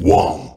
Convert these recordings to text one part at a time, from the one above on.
one.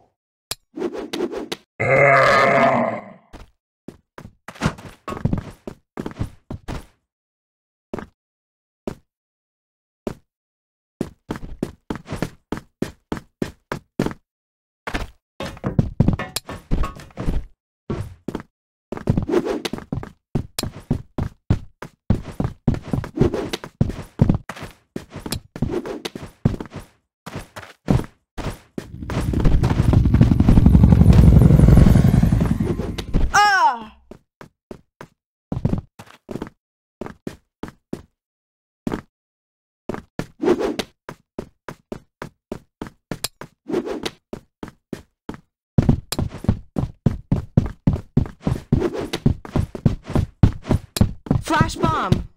Flash bomb.